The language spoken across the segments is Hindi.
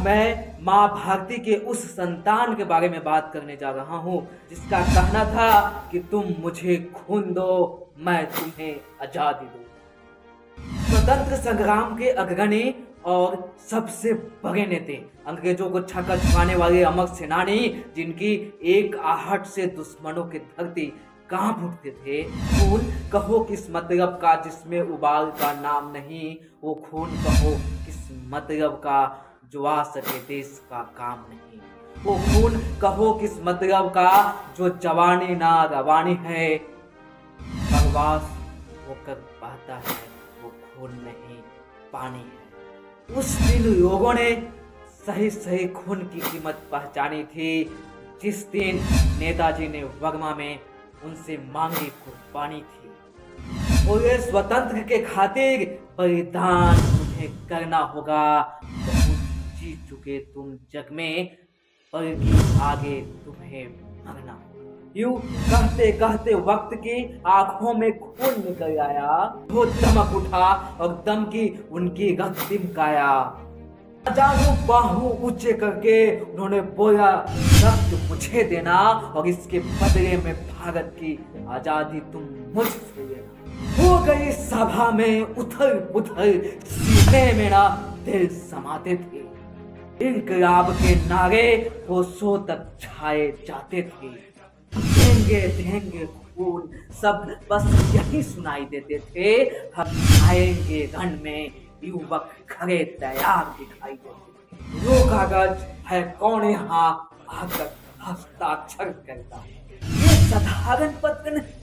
मैं माँ भारती के उस संतान के बारे में बात करने जा रहा हूँ, जिसका कहना था कि तुम मुझे खून दो, मैं तुम्हें आज़ादी दूँ। स्वतंत्र संग्राम के अग्रणी और सबसे बड़े नेते, अंग्रेज़ों को छक्का छुपाने वाले अमर सेनानी, जिनकी एक आहट से दुश्मनों की धरती काँप उठते थे, खून कहो किस मतलब का, जिसमें उबाल का नाम नहीं, वो खून कहो किस मतलब का जो आ सके देश का काम नहीं। वो खून कहो किस मतलब का, जो जवानी ना रवानी है। बकवास होकर बहता है, वो खून नहीं, पानी है। उस दिन लोगों ने सही सही खून की कीमत पहचानी थी। जिस दिन नेताजी ने वर्मा में उनसे मांगी कुर्बानी थी। पूरे स्वतंत्र के खातिर बलिदान उन्हें करना होगा। जीत चुके तुम जग में बल्कि आगे तुम्हें होगा यूँ कहते कहते वक्त की आँखों में खून निकल आया। वो दमक उठा और दम की उनकी गतिम काया बाहू ऊँचे करके उन्होंने बोला रक्त मुझे देना और इसके बदले में भारत की आज़ादी तुम मुझसे हो गई सभा में उथल पुथल सीने मेरा दिल समाते थे। इनकलाब के नारे वो सो तक छाए जाते थे। देंगे देंगे खून, सब बस यही सुनाई देते थे। हम आएँगे रण में, युवक खड़े तैयार दिखाई देते जो कागज़ है कौन यहाँ? आकर हस्ताक्षर करता है। ये साधारण पत्र नहीं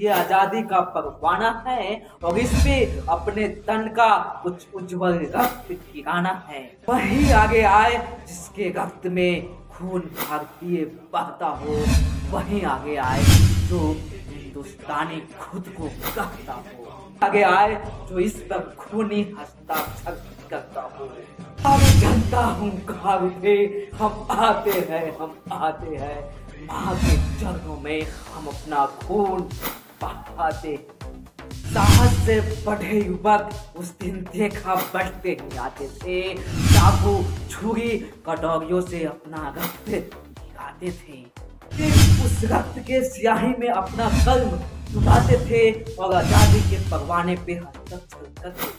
ये आज़ादी का परवाना है और इस पे अपने तन का कुछ उज्जवल रक्त ठिकाना है। वही आगे आए जिसके रक्त में खून भारतीय बहता हो, वही आगे आए जो हिंदुस्तानी खुद को कहता हो। आगे आए जो इस पर खूनी हस्ताक्षर करता हो। अब जनता हूँ थे हम आते हैं, हम आते हैं। माँ के चरणों में हम अपना खून बहाते साहस से बढ़े युवक, उस दिन देखा बढ़ते ही आते थे। चाकू छुरी कटोरियों से अपना रक्त गिराते थे। उस रक्त के स्याही में अपना कलम डुबाते थे और आज़ादी के परवाने पे हस्ताक्षर करते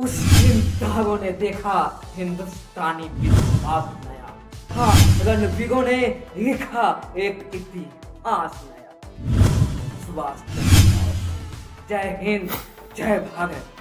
उस दिन तारों ने देखा हिंदुस्तानी विश्वास नया। हाँ रणवीरों ने लिखा एक इतिहास नया। सुभाष जय हिंद जय भारत।